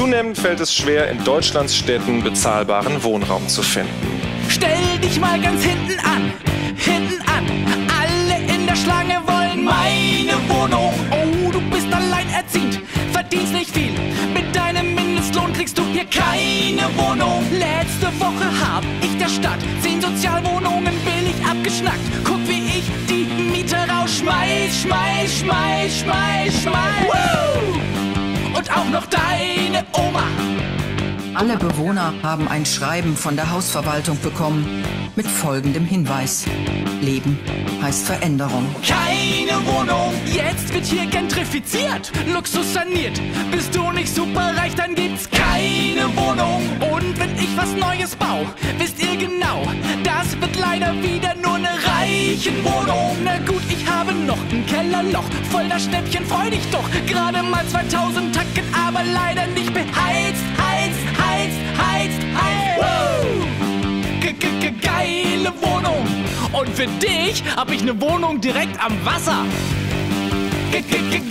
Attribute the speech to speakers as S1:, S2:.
S1: Zunehmend fällt es schwer, in Deutschlands Städten bezahlbaren Wohnraum zu finden.
S2: Stell dich mal ganz hinten an, hinten an. Alle in der Schlange wollen meine Wohnung. Oh, du bist alleinerziehend, verdienst nicht viel. Mit deinem Mindestlohn kriegst du hier keine Wohnung. Letzte Woche hab ich der Stadt zehn Sozialwohnungen billig abgeschnackt. Guck, wie ich die Miete rausschmeiß, schmeiß, schmeiß, schmeiß, schmeiß. Wow! Auch noch deine Oma.
S3: Alle Bewohner haben ein Schreiben von der Hausverwaltung bekommen mit folgendem Hinweis. Leben heißt Veränderung.
S2: Keine Wohnung, jetzt wird hier gentrifiziert, Luxus saniert. Bist du nicht superreich, dann gibt's keine Wohnung. Und wenn ich was Neues baue, wisst ihr genau, das wird leider wieder nur eine Reichenwohnung. Na gut, ich habe noch ein Kellerloch, voller Schnäppchen, freu dich doch. Gerade mal 2000 Geile Wohnung. Und für dich hab ich ne Wohnung direkt am Wasser. Ge- ge- Geile